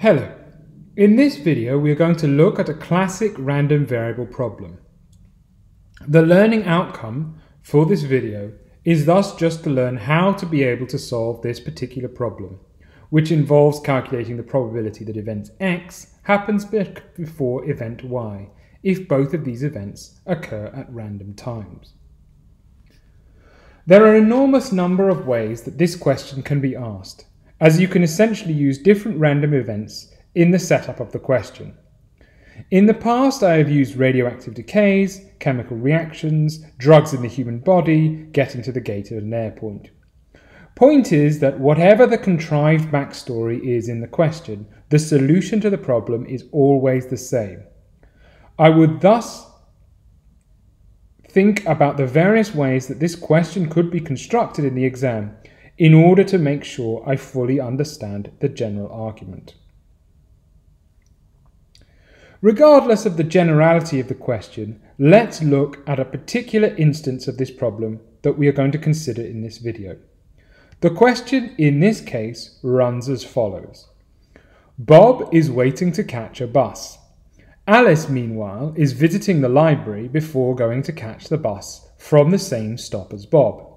Hello. In this video we are going to look at a classic random variable problem. The learning outcome for this video is thus just to learn how to be able to solve this particular problem, which involves calculating the probability that event x happens before event y if both of these events occur at random times. There are an enormous number of ways that this question can be asked, as you can essentially use different random events in the setup of the question. In the past, I have used radioactive decays, chemical reactions, drugs in the human body, getting to the gate at an airport. Point is that whatever the contrived backstory is in the question, the solution to the problem is always the same. I would thus think about the various ways that this question could be constructed in the exam in order to make sure I fully understand the general argument. Regardless of the generality of the question, let's look at a particular instance of this problem that we are going to consider in this video. The question in this case runs as follows. Bob is waiting to catch a bus. Alice, meanwhile, is visiting the library before going to catch the bus from the same stop as Bob.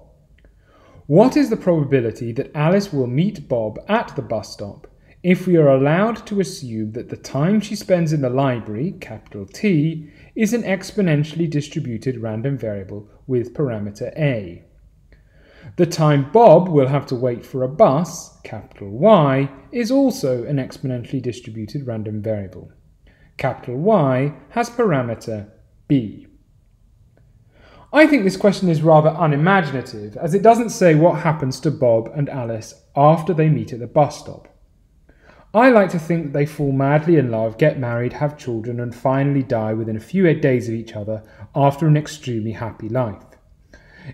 What is the probability that Alice will meet Bob at the bus stop if we are allowed to assume that the time she spends in the library, capital T, is an exponentially distributed random variable with parameter a? The time Bob will have to wait for a bus, capital Y, is also an exponentially distributed random variable. Capital Y has parameter b. I think this question is rather unimaginative, as it doesn't say what happens to Bob and Alice after they meet at the bus stop. I like to think that they fall madly in love, get married, have children, and finally die within a few days of each other after an extremely happy life.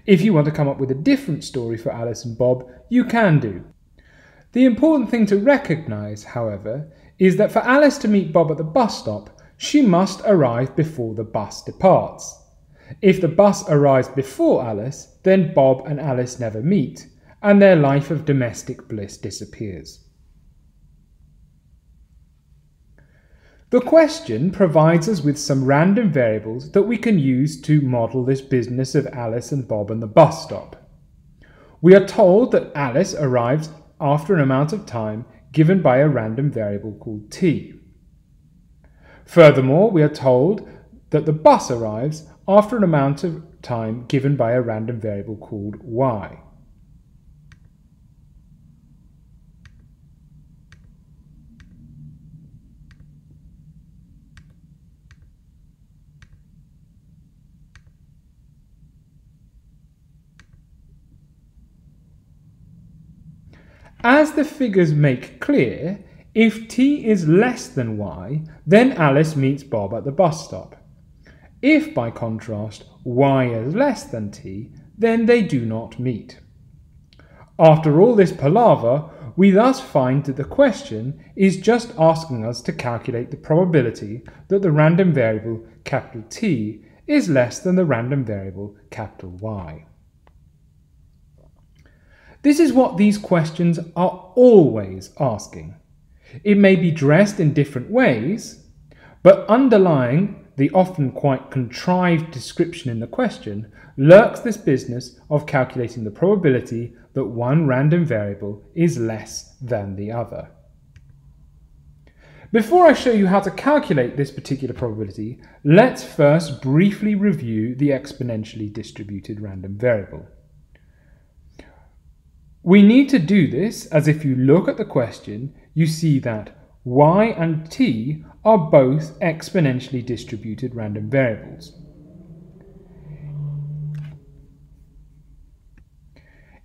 If you want to come up with a different story for Alice and Bob, you can do. The important thing to recognise, however, is that for Alice to meet Bob at the bus stop, she must arrive before the bus departs. If the bus arrives before Alice, then Bob and Alice never meet, and their life of domestic bliss disappears. The question provides us with some random variables that we can use to model this business of Alice and Bob and the bus stop. We are told that Alice arrives after an amount of time given by a random variable called t. Furthermore, we are told that the bus arrives after an amount of time given by a random variable called y. As the figures make clear, if t is less than y, then Alice meets Bob at the bus stop. If, by contrast, y is less than t, then they do not meet. After all this palaver, we thus find that the question is just asking us to calculate the probability that the random variable capital T is less than the random variable capital Y. This is what these questions are always asking. It may be dressed in different ways, but underlying the often quite contrived description in the question, lurks this business of calculating the probability that one random variable is less than the other. Before I show you how to calculate this particular probability, let's first briefly review the exponentially distributed random variable. We need to do this as if you look at the question, you see that y and t are both exponentially distributed random variables.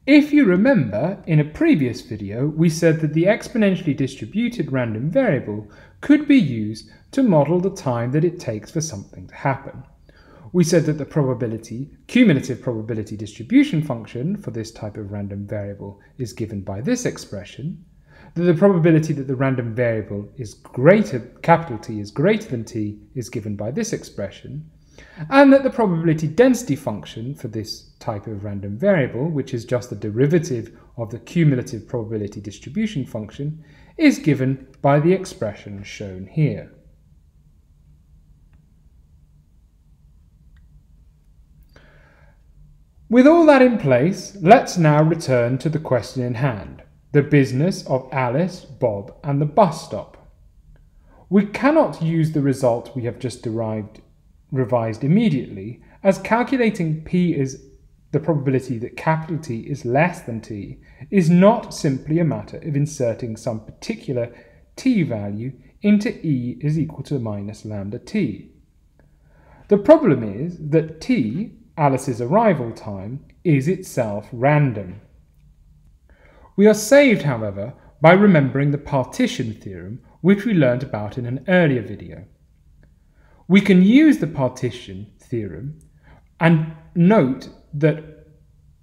If you remember, in a previous video, we said that the exponentially distributed random variable could be used to model the time that it takes for something to happen. We said that the probability, cumulative probability distribution function for this type of random variable is given by this expression, the probability that the random variable is greater, capital T is greater than T is given by this expression, and that the probability density function for this type of random variable, which is just the derivative of the cumulative probability distribution function, is given by the expression shown here. With all that in place, let's now return to the question in hand, the business of Alice, Bob and the bus stop. We cannot use the result we have just derived revised immediately, as calculating p is the probability that capital T is less than t is not simply a matter of inserting some particular t value into e is equal to minus lambda t. The problem is that t Alice's arrival time is itself random. We are saved, however, by remembering the partition theorem which we learned about in an earlier video. We can use the partition theorem and note that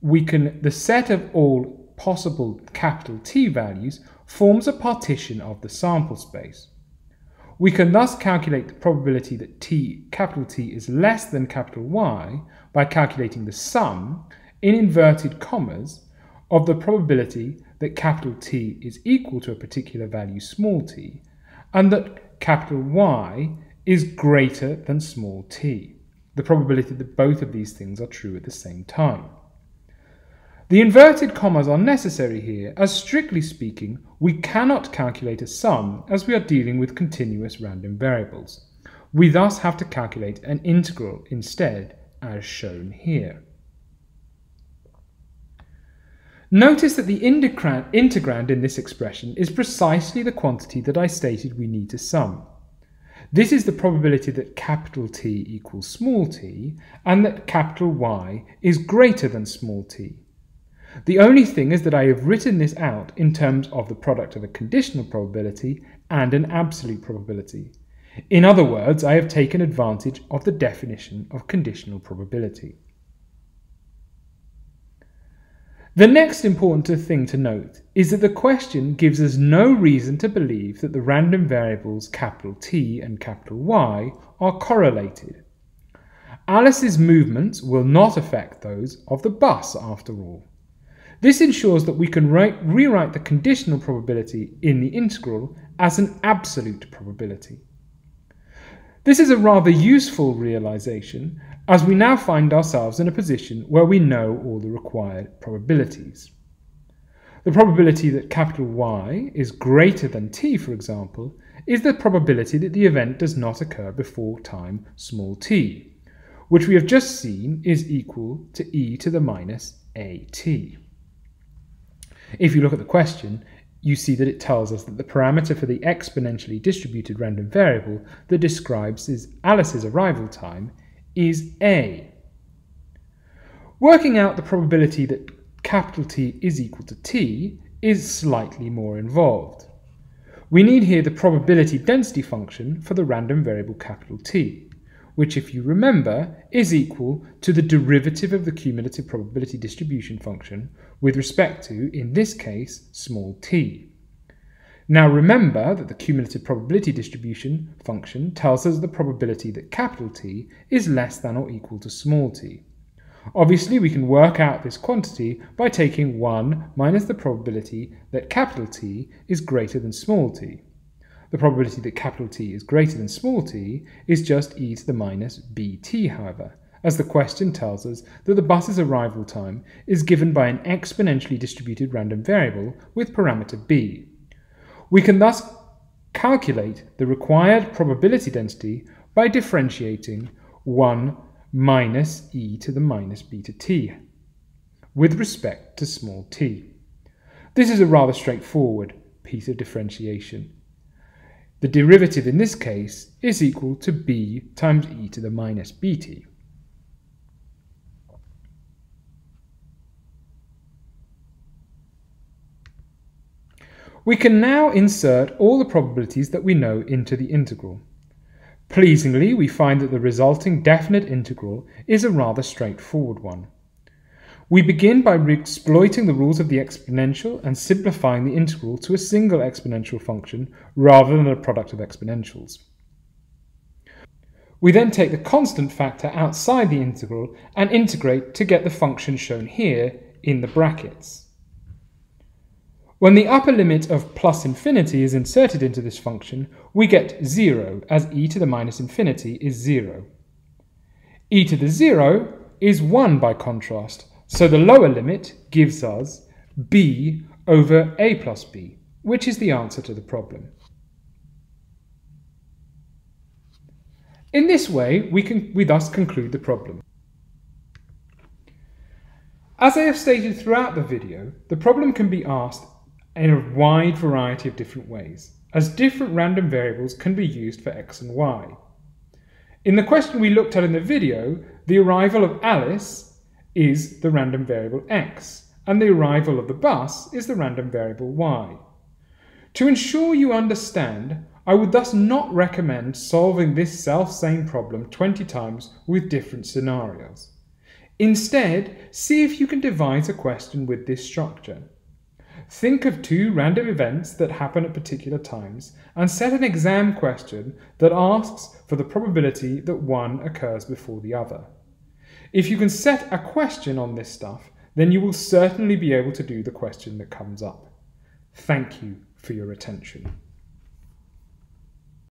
we can the set of all possible capital T values forms a partition of the sample space. We can thus calculate the probability that T, capital T is less than capital Y by calculating the sum, in inverted commas, of the probability that capital T is equal to a particular value small t, and that capital Y is greater than small t, the probability that both of these things are true at the same time. The inverted commas are necessary here, as strictly speaking, we cannot calculate a sum as we are dealing with continuous random variables. We thus have to calculate an integral instead, as shown here. Notice that the integrand in this expression is precisely the quantity that I stated we need to sum. This is the probability that capital T equals small t and that capital Y is greater than small t. The only thing is that I have written this out in terms of the product of a conditional probability and an absolute probability. In other words, I have taken advantage of the definition of conditional probability. The next important thing to note is that the question gives us no reason to believe that the random variables capital T and capital Y are correlated. Alice's movements will not affect those of the bus after all. This ensures that we can write, rewrite the conditional probability in the integral as an absolute probability. This is a rather useful realization as we now find ourselves in a position where we know all the required probabilities. The probability that capital Y is greater than t, for example, is the probability that the event does not occur before time small t, which we have just seen is equal to e to the minus at. If you look at the question, you see that it tells us that the parameter for the exponentially distributed random variable that describes Alice's arrival time is a. Working out the probability that capital T is equal to t is slightly more involved. We need here the probability density function for the random variable capital T which if you remember is equal to the derivative of the cumulative probability distribution function with respect to, in this case, small t. Now remember that the cumulative probability distribution function tells us the probability that capital T is less than or equal to small t. Obviously, we can work out this quantity by taking 1 minus the probability that capital T is greater than small t. The probability that capital T is greater than small t is just e to the minus bt, however, as the question tells us that the bus's arrival time is given by an exponentially distributed random variable with parameter b. We can thus calculate the required probability density by differentiating 1 minus e to the minus beta t with respect to small t. This is a rather straightforward piece of differentiation. The derivative in this case is equal to b times e to the minus bt. We can now insert all the probabilities that we know into the integral. Pleasingly, we find that the resulting definite integral is a rather straightforward one. We begin by exploiting the rules of the exponential and simplifying the integral to a single exponential function rather than a product of exponentials. We then take the constant factor outside the integral and integrate to get the function shown here in the brackets. When the upper limit of plus infinity is inserted into this function, we get 0, as e to the minus infinity is 0. e to the 0 is 1 by contrast, so the lower limit gives us b over a plus b, which is the answer to the problem. In this way, we, can, we thus conclude the problem. As I have stated throughout the video, the problem can be asked in a wide variety of different ways, as different random variables can be used for x and y. In the question we looked at in the video, the arrival of Alice is the random variable x, and the arrival of the bus is the random variable y. To ensure you understand, I would thus not recommend solving this self-same problem 20 times with different scenarios. Instead, see if you can devise a question with this structure. Think of two random events that happen at particular times and set an exam question that asks for the probability that one occurs before the other. If you can set a question on this stuff, then you will certainly be able to do the question that comes up. Thank you for your attention.